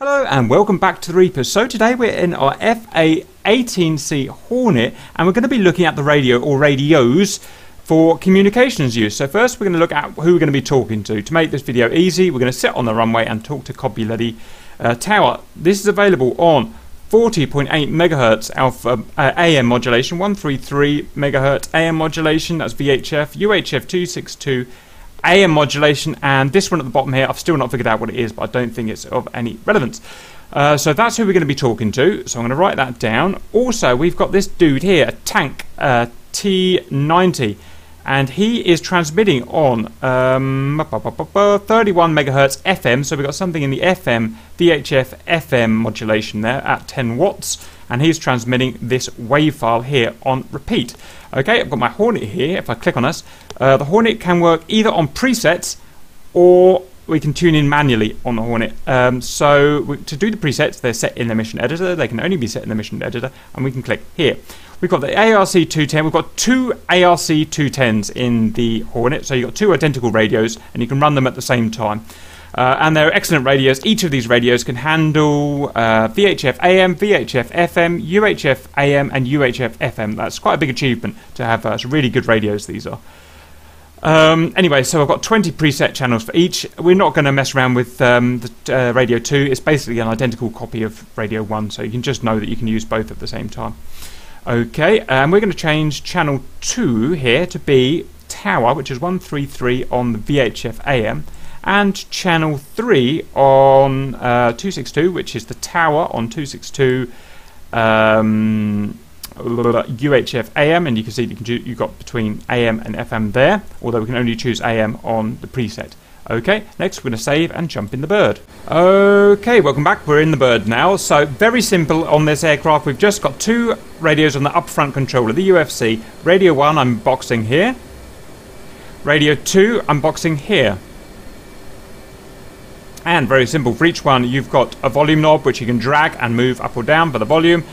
Hello and welcome back to the Reapers. So today we're in our FA-18C Hornet and we're going to be looking at the radio or radios for communications use. So first we're going to look at who we're going to be talking to. To make this video easy we're going to sit on the runway and talk to Kobuleti uh, Tower. This is available on 40.8 megahertz alpha uh, AM modulation, 133 megahertz AM modulation, that's VHF, UHF 262 AM modulation, and this one at the bottom here, I've still not figured out what it is, but I don't think it's of any relevance. Uh, so that's who we're going to be talking to. So I'm going to write that down. Also, we've got this dude here, a tank uh, T90, and he is transmitting on um, 31 megahertz FM. So we've got something in the FM, VHF FM modulation there at 10 watts and he's transmitting this wave file here on repeat. Okay, I've got my Hornet here. If I click on us, uh, the Hornet can work either on presets or we can tune in manually on the Hornet. Um, so we, to do the presets, they're set in the mission editor. They can only be set in the mission editor, and we can click here. We've got the ARC210. We've got two ARC210s in the Hornet, so you've got two identical radios, and you can run them at the same time. Uh, and they're excellent radios. Each of these radios can handle uh, VHF AM, VHF FM, UHF AM, and UHF FM. That's quite a big achievement to have. Uh, really good radios, these are. Um, anyway, so I've got 20 preset channels for each. We're not going to mess around with um, the uh, Radio 2. It's basically an identical copy of Radio 1, so you can just know that you can use both at the same time. Okay, and we're going to change channel 2 here to be Tower, which is 133 on the VHF AM and channel 3 on uh, 262, which is the tower on 262 um, UHF AM, and you can see you can do, you've got between AM and FM there, although we can only choose AM on the preset. Okay, next we're going to save and jump in the bird. Okay, welcome back. We're in the bird now. So, very simple on this aircraft. We've just got two radios on the up front controller, the UFC. Radio 1, I'm boxing here. Radio 2, I'm boxing here. And very simple, for each one you've got a volume knob which you can drag and move up or down for the volume.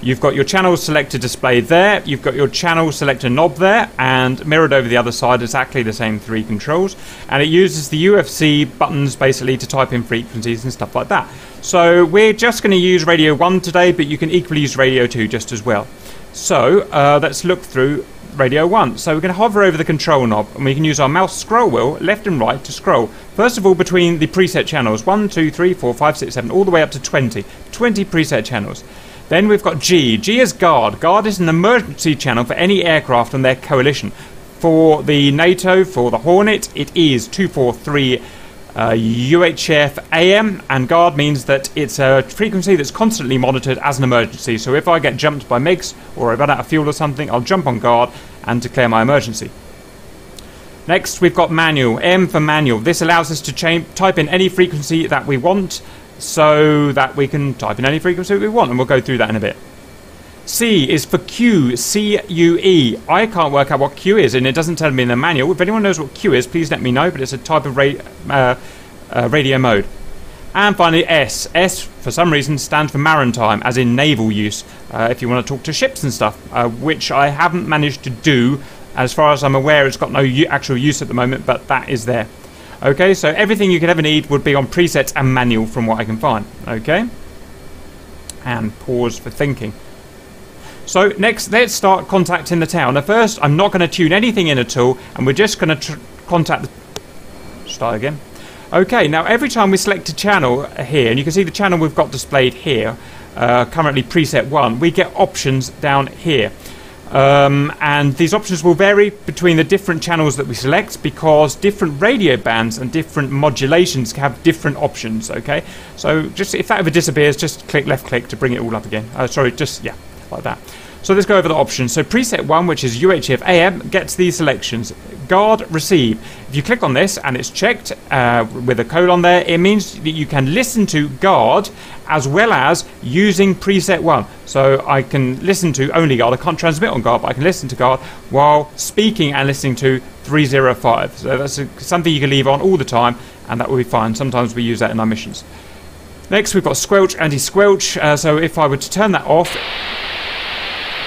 You've got your channel selector displayed there, you've got your channel selector knob there, and mirrored over the other side exactly the same three controls. And it uses the UFC buttons basically to type in frequencies and stuff like that. So we're just going to use radio 1 today, but you can equally use radio 2 just as well. So uh, let's look through radio 1. So we're going to hover over the control knob and we can use our mouse scroll wheel left and right to scroll. First of all between the preset channels 1, 2, 3, 4, 5, 6, 7 all the way up to 20. 20 preset channels. Then we've got G. G is guard. Guard is an emergency channel for any aircraft on their coalition. For the NATO, for the Hornet, it is 243 uh, UHF AM and guard means that it's a frequency that's constantly monitored as an emergency. So if I get jumped by MiGs or I run out of fuel or something, I'll jump on guard and declare my emergency. Next, we've got manual. M for manual. This allows us to type in any frequency that we want so that we can type in any frequency we want, and we'll go through that in a bit. C is for Q, C-U-E. I can't work out what Q is, and it doesn't tell me in the manual. If anyone knows what Q is, please let me know, but it's a type of ra uh, uh, radio mode. And finally, S. S, for some reason, stands for maritime, as in naval use, uh, if you want to talk to ships and stuff, uh, which I haven't managed to do. As far as I'm aware, it's got no actual use at the moment, but that is there. Okay, so everything you could ever need would be on presets and manual from what I can find. Okay? And pause for thinking. So next, let's start contacting the town. Now first, I'm not going to tune anything in at all, and we're just going to contact the... Start again. Okay, now every time we select a channel here, and you can see the channel we've got displayed here, uh, currently preset 1, we get options down here. Um, and these options will vary between the different channels that we select because different radio bands and different modulations have different options. Okay, so just if that ever disappears, just click left click to bring it all up again. Uh, sorry, just yeah, like that. So let's go over the options. So preset 1, which is UHF AM, gets these selections. Guard receive. If you click on this and it's checked uh, with a colon there, it means that you can listen to guard as well as using preset 1. So I can listen to only guard. I can't transmit on guard, but I can listen to guard while speaking and listening to 305. So that's a, something you can leave on all the time and that will be fine. Sometimes we use that in our missions. Next, we've got squelch, anti-squelch. Uh, so if I were to turn that off,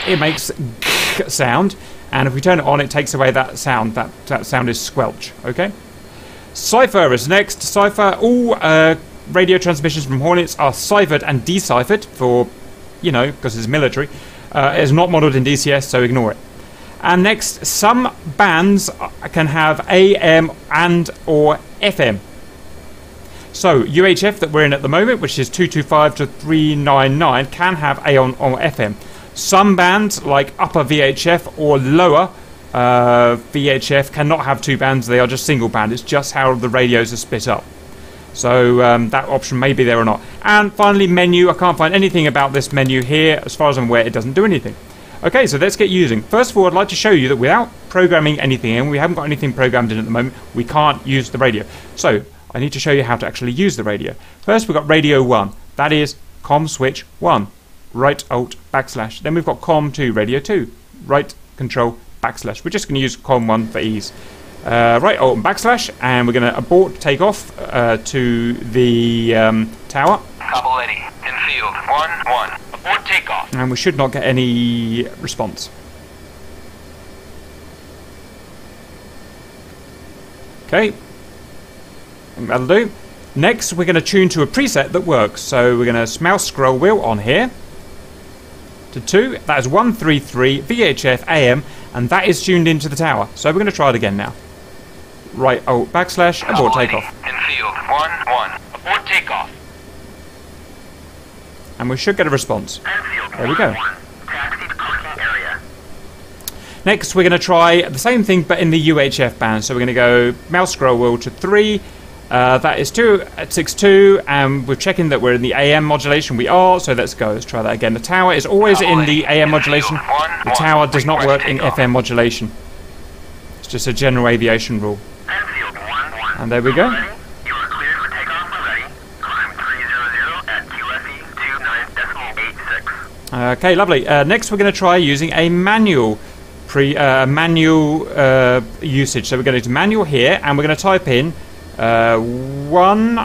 it makes sound, and if we turn it on, it takes away that sound. That, that sound is squelch, okay? Cipher is next. Cipher, all uh, radio transmissions from Hornets are ciphered and deciphered for, you know, because it's military. Uh, it's not modeled in DCS, so ignore it. And next, some bands can have AM and or FM. So UHF that we're in at the moment, which is 225 to 399, can have AM or FM. Some bands, like upper VHF or lower uh, VHF, cannot have two bands. They are just single band. It's just how the radios are split up. So um, that option may be there or not. And finally, menu. I can't find anything about this menu here. As far as I'm aware, it doesn't do anything. Okay, so let's get using. First of all, I'd like to show you that without programming anything in, we haven't got anything programmed in at the moment, we can't use the radio. So I need to show you how to actually use the radio. First, we've got radio 1. That is COM switch 1. Right alt backslash. Then we've got COM 2, radio 2. Right control backslash. We're just going to use COM 1 for ease. Uh, right alt and backslash, and we're going to abort takeoff uh, to the um, tower. Kobuleti, in field, 1-1. Abort takeoff. And we should not get any response. Okay, that'll do. Next, we're going to tune to a preset that works. So we're going to mouse scroll wheel on here to 2. That is 133 VHF AM, and that is tuned into the tower. So we're going to try it again now. Right, oh, backslash, abort takeoff. in field, 1-1. Abort takeoff. And we should get a response. There we go. 1-1. Taxi to parking area. Next, we're going to try the same thing but in the UHF band. So we're going to go mouse scroll wheel to 3. Uh, that is 262, and we're checking that we're in the AM modulation. We are, so let's go. Let's try that again. The tower is always in the AM modulation. The tower does not work in FM modulation. It's just a general aviation rule. And there we go. Ready? You are cleared for takeoff when ready. Climb 300 at QFE 29.86. Okay, lovely. Uh, next, we're going to try using a manual pre uh, manual uh, usage. So we're going to do manual here, and we're going to type in uh, one.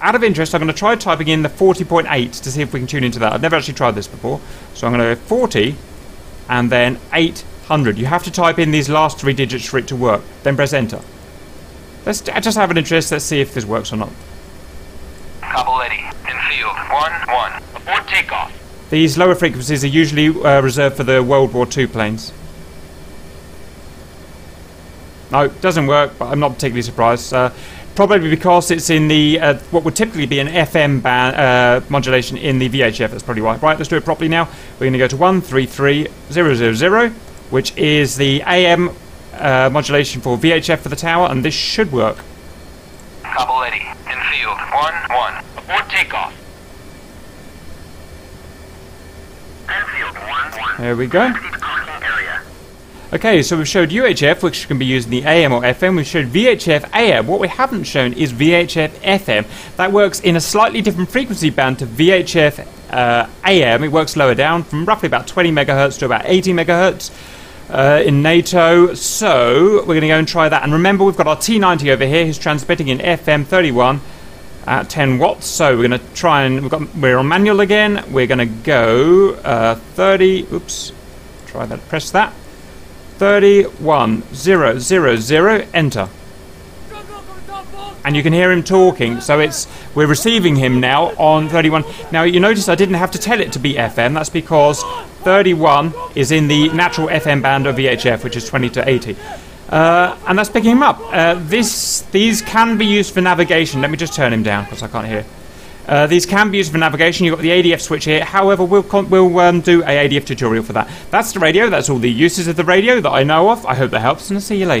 Out of interest, I'm going to try typing in the 40.8 to see if we can tune into that. I've never actually tried this before, so I'm going to go 40 and then 800. You have to type in these last three digits for it to work. Then press enter. Let's I just have an interest. Let's see if this works or not. Eddie, in field, 1-1. Abort takeoff. These lower frequencies are usually uh, reserved for the World War II planes. No, it doesn't work, but I'm not particularly surprised. Uh, probably because it's in the uh, what would typically be an FM band uh, modulation in the VHF. That's probably why. Right, let's do it properly now. We're going to go to one three three zero zero zero, which is the AM uh, modulation for VHF for the tower, and this should work. Kobuleti, in field, 1-1. Abort takeoff. Enfield, 1-1. There we go. Okay, so we've showed UHF, which can be used in the AM or FM. We've showed VHF AM. What we haven't shown is VHF FM. That works in a slightly different frequency band to VHF uh, AM. It works lower down from roughly about 20 megahertz to about 80 megahertz. Uh, in NATO, so we're going to go and try that. And remember, we've got our T90 over here, who's transmitting in FM 31 at 10 watts. So we're going to try and got we're on manual again. We're going to go uh, 30. Oops, try that. Press that. 31000 enter. And you can hear him talking so it's we're receiving him now on 31 now you notice I didn't have to tell it to be FM that's because 31 is in the natural FM band of VHF which is 20 to 80 uh, and that's picking him up. Uh, this these can be used for navigation. Let me just turn him down because I can't hear uh, these can be used for navigation. You've got the ADF switch here. However, we'll we'll um, do a ADF tutorial for that. That's the radio. That's all the uses of the radio that I know of. I hope that helps, and I'll see you later.